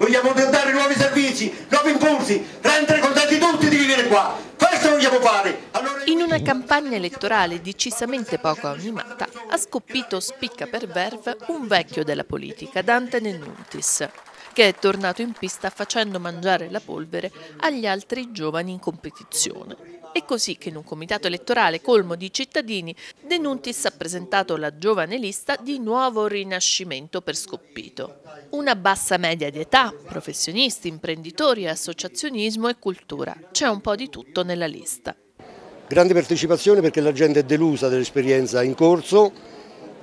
vogliamo dare nuovi servizi, nuovi impulsi, rendere contenti tutti di vivere qua. Questo vogliamo fare. Allora... In una campagna elettorale decisamente poco animata, ha scoppito spicca per verve un vecchio della politica, Dante Nennuntis che è tornato in pista facendo mangiare la polvere agli altri giovani in competizione. È così che in un comitato elettorale colmo di cittadini De Nuntis ha presentato la giovane lista di Nuovo Rinascimento per Scoppito. Una bassa media di età, professionisti, imprenditori, associazionismo e cultura. C'è un po' di tutto nella lista. Grande partecipazione perché la gente è delusa dell'esperienza in corso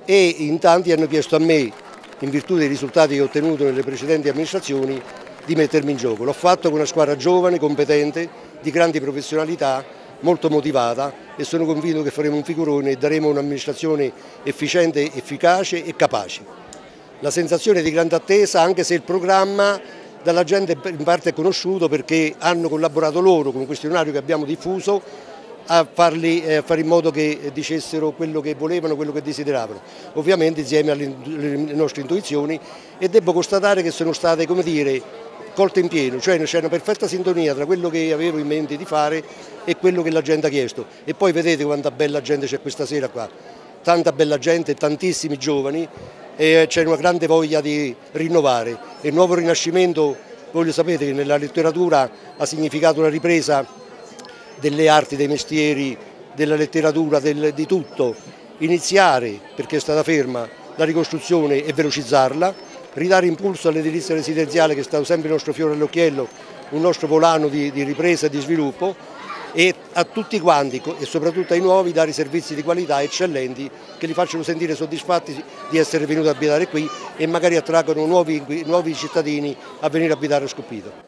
e in tanti hanno chiesto a me, in virtù dei risultati che ho ottenuto nelle precedenti amministrazioni, di mettermi in gioco. L'ho fatto con una squadra giovane, competente, di grandi professionalità, molto motivata e sono convinto che faremo un figurone e daremo un'amministrazione efficiente, efficace e capace. La sensazione di grande attesa anche se il programma dalla gente in parte è conosciuto perché hanno collaborato loro con un questionario che abbiamo diffuso a, farli, eh, a fare in modo che dicessero quello che volevano, quello che desideravano, ovviamente insieme alle nostre intuizioni e devo constatare che sono state come dire, colte in pieno, cioè c'è una perfetta sintonia tra quello che avevo in mente di fare e quello che la gente ha chiesto. E poi vedete quanta bella gente c'è questa sera qua, tanta bella gente, tantissimi giovani e c'è una grande voglia di rinnovare. Il nuovo rinascimento, voglio sapere che nella letteratura ha significato una ripresa delle arti, dei mestieri, della letteratura, del, di tutto. Iniziare, perché è stata ferma, la ricostruzione e velocizzarla, ridare impulso all'edilizia residenziale che è stato sempre il nostro fiore all'occhiello, un nostro volano di, di ripresa e di sviluppo e a tutti quanti e soprattutto ai nuovi dare servizi di qualità eccellenti che li facciano sentire soddisfatti di essere venuti a abitare qui e magari attraggono nuovi, nuovi cittadini a venire a abitare a Scoppito.